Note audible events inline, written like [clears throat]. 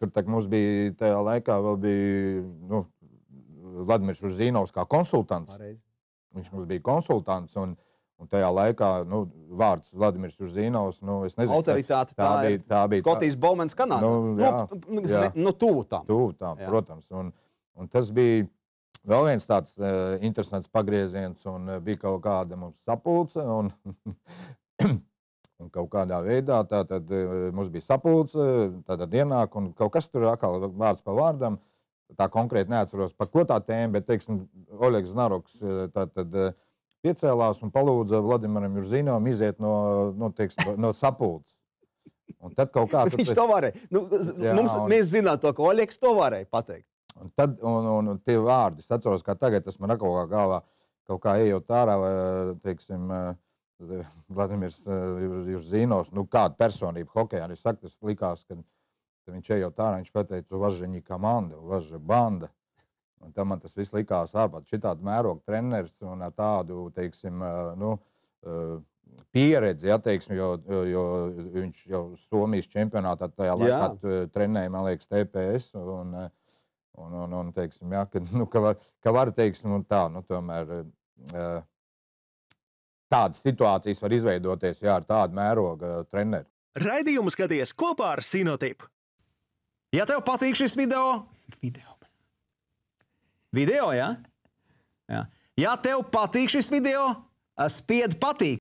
tur tā, mums bija tajā laikā vēl bija nu, Vladimirs Urzīnovs kā konsultants. Pareizi. Viņš mums bija konsultants. Un, un tajā laikā nu, vārds Vladimirs Urzīnovs. Nu, nezinu, Autoritāte tā, tā bija. Tā bija Skotijas Bowmanas kanālā. Nu, Nu, jā, nu, jā. nu, tuvu tam. Tuvu tam, Jā. protams. Un, un tas bija vēl viens tāds uh, interesants pagrieziens, un uh, bija kaut kāda mums sapulce. Un, [clears throat] un kaut kādā veidā tā tad uh, mums bija sapulce, tāda ienāk, un kaut kas tur atkal vārds pa vārdam. Tā konkrēti neatceros, par ko tā tēma, bet, teiksim, Oļegs Znaroks uh, tā tad uh, piecēlās un palūdza Vladimiram Jurzīnovam iziet no, no, teiksim, no sapulces. Un tad kaut kā [laughs] Bet viņš to varēja. Nu, Jā, mums, un- Mēs zinām to, ka Oļegs to varēja pateikt. Un, tad, un, un, un tie vārdi, es atceros, kā tagad tas man atkal kā galvā, kaut kā ejot ārā, vai, teiksim, eh, Vladimirs Jurzīnos, nu kāda personība hokejā, es saku, tas likās, ka viņš ejot ārā, viņš pateica, uvažaņi komanda, uvaža banda. Un tam man tas viss likās ārpus. Šitādu mērogu treneris un ar tādu, teiksim, eh, nu, eh, pieredzi, ja, teiksim, jo, jo, viņš jau Somijas čempionātā tajā laikā Jā. trenēja, man liekas, TPS. Un, eh, un, un, un teiksim, jā, ka, [laughs] nu, ka, var, ka var teiksim, un tā, nu, tomēr eh, tādas situācijas var izveidoties jā, ar tādu mēroga treneru. Raidījumu skaties kopā ar Sinotipu. Ja tev patīk šis video, video, video ja? Jā. ja tev patīk šis video, spied patīk.